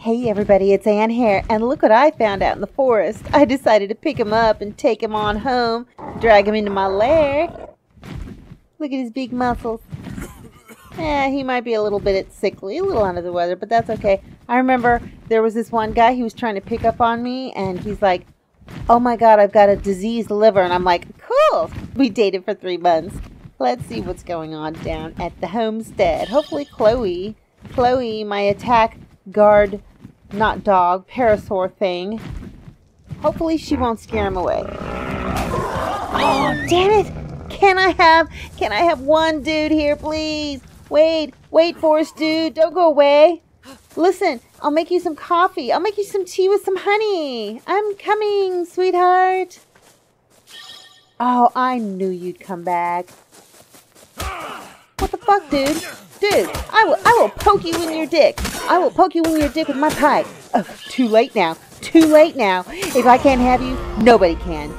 Hey everybody, it's Ann here, and look what I found out in the forest. I decided to pick him up and take him on home, drag him into my lair. Look at his big muscles. Yeah, he might be a little bit sickly, a little under the weather, but that's okay. I remember there was this one guy who was trying to pick up on me, and he's like, Oh my god, I've got a diseased liver. And I'm like, Cool. We dated for three months. Let's see what's going on down at the homestead. Hopefully, Chloe, Chloe, my attack guard, not dog, parasaur thing. Hopefully, she won't scare him away. Oh, damn it! Can I have, can I have one dude here, please? Wait, wait, forest dude, don't go away. Listen, I'll make you some coffee. I'll make you some tea with some honey. I'm coming, sweetheart. Oh, I knew you'd come back. What the fuck, dude? Dude, I will I will poke you in your dick. I will poke you in your dick with my pipe. Oh, too late now. Too late now. If I can't have you, nobody can.